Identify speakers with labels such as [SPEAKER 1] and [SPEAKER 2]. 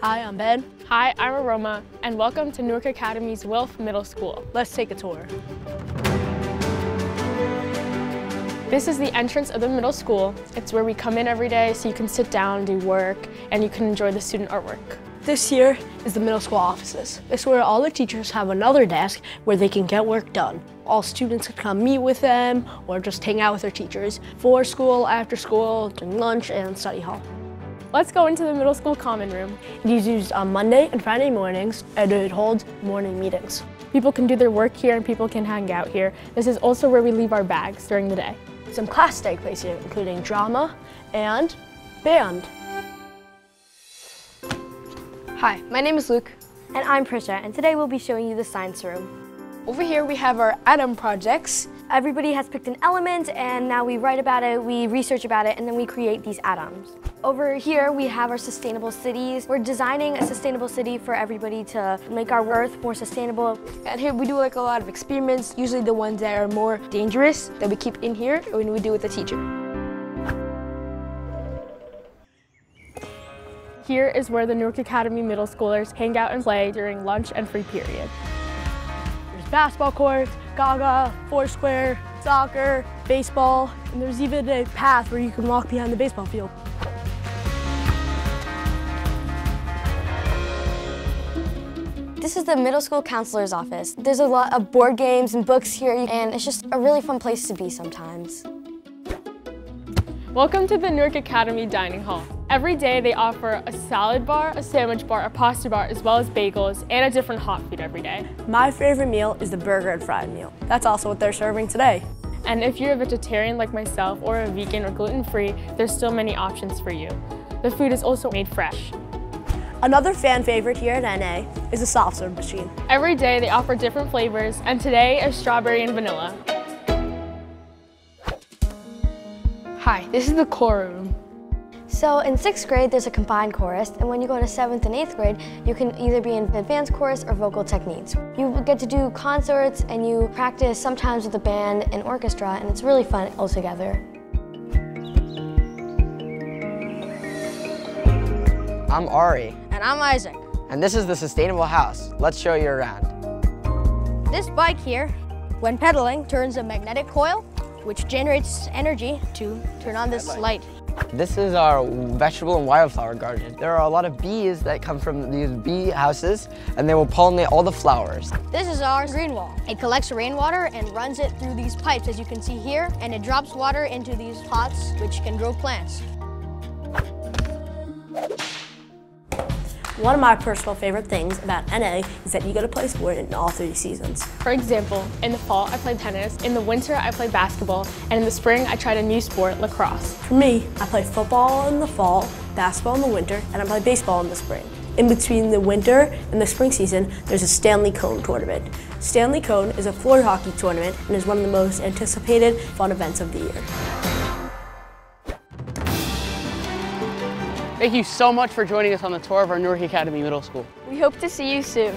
[SPEAKER 1] Hi, I'm Ben.
[SPEAKER 2] Hi, I'm Aroma, and welcome to Newark Academy's Wilf Middle School.
[SPEAKER 1] Let's take a tour.
[SPEAKER 2] This is the entrance of the middle school. It's where we come in every day so you can sit down, do work, and you can enjoy the student artwork.
[SPEAKER 1] This here is the middle school offices. It's where all the teachers have another desk where they can get work done. All students can come meet with them or just hang out with their teachers for school, after school, during lunch, and study hall.
[SPEAKER 2] Let's go into the middle school common room.
[SPEAKER 1] It is used on uh, Monday and Friday mornings, and it holds morning meetings.
[SPEAKER 2] People can do their work here and people can hang out here. This is also where we leave our bags during the day.
[SPEAKER 1] Some class take place here, including drama and band.
[SPEAKER 3] Hi, my name is Luke.
[SPEAKER 4] And I'm Prisha, and today we'll be showing you the science room.
[SPEAKER 3] Over here we have our atom projects.
[SPEAKER 4] Everybody has picked an element, and now we write about it, we research about it, and then we create these atoms. Over here we have our sustainable cities. We're designing a sustainable city for everybody to make our Earth more sustainable.
[SPEAKER 3] And here we do like a lot of experiments, usually the ones that are more dangerous that we keep in here when we do with the teacher.
[SPEAKER 2] Here is where the Newark Academy middle schoolers hang out and play during lunch and free period.
[SPEAKER 1] There's basketball courts, Gaga, Foursquare, soccer, baseball, and there's even a path where you can walk behind the baseball field.
[SPEAKER 4] This is the middle school counselor's office. There's a lot of board games and books here, and it's just a really fun place to be sometimes.
[SPEAKER 2] Welcome to the Newark Academy Dining Hall. Every day they offer a salad bar, a sandwich bar, a pasta bar, as well as bagels, and a different hot food every day.
[SPEAKER 1] My favorite meal is the burger and fried meal. That's also what they're serving today.
[SPEAKER 2] And if you're a vegetarian like myself or a vegan or gluten-free, there's still many options for you. The food is also made fresh.
[SPEAKER 1] Another fan favorite here at NA is the soft serve machine.
[SPEAKER 2] Every day they offer different flavors, and today is strawberry and vanilla.
[SPEAKER 3] Hi, this is the core room.
[SPEAKER 4] So in sixth grade, there's a combined chorus, and when you go to seventh and eighth grade, you can either be in advanced chorus or vocal techniques. You get to do concerts and you practice sometimes with a band and orchestra, and it's really fun all together.
[SPEAKER 5] I'm Ari,
[SPEAKER 6] And I'm Isaac.
[SPEAKER 5] and this is the Sustainable House. Let's show you around.
[SPEAKER 6] This bike here, when pedaling, turns a magnetic coil, which generates energy to turn on this light.
[SPEAKER 5] This is our vegetable and wildflower garden. There are a lot of bees that come from these bee houses, and they will pollinate all the flowers.
[SPEAKER 6] This is our green wall. It collects rainwater and runs it through these pipes, as you can see here, and it drops water into these pots, which can grow plants.
[SPEAKER 1] One of my personal favorite things about NA is that you get to play sport in all three seasons.
[SPEAKER 2] For example, in the fall I play tennis, in the winter I play basketball, and in the spring I tried a new sport, lacrosse.
[SPEAKER 1] For me, I play football in the fall, basketball in the winter, and I play baseball in the spring. In between the winter and the spring season, there's a Stanley Cone tournament. Stanley Cone is a floor hockey tournament and is one of the most anticipated fun events of the year.
[SPEAKER 7] Thank you so much for joining us on the tour of our Newark Academy Middle School.
[SPEAKER 3] We hope to see you soon.